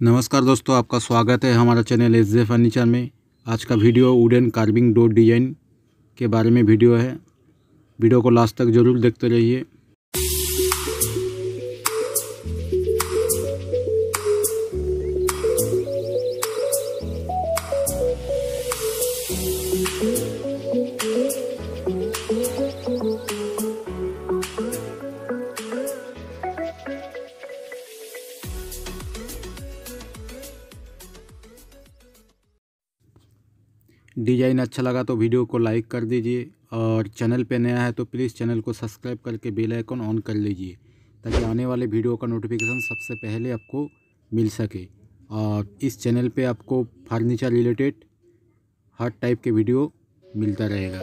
नमस्कार दोस्तों, आपका स्वागत है हमारा चैनल एस जे फर्नीचर में। आज का video wooden carving door design के बारे में वीडियो है। वीडियो को लास्ट तक ज़रूर देखते रहिए। डिज़ाइन अच्छा लगा तो वीडियो को लाइक कर दीजिए और चैनल पे नया है तो प्लीज़ चैनल को सब्सक्राइब करके बेल आइकन ऑन कर लीजिए ताकि आने वाले वीडियो का नोटिफिकेशन सबसे पहले आपको मिल सके और इस चैनल पे आपको फर्नीचर रिलेटेड हर टाइप के वीडियो मिलता रहेगा।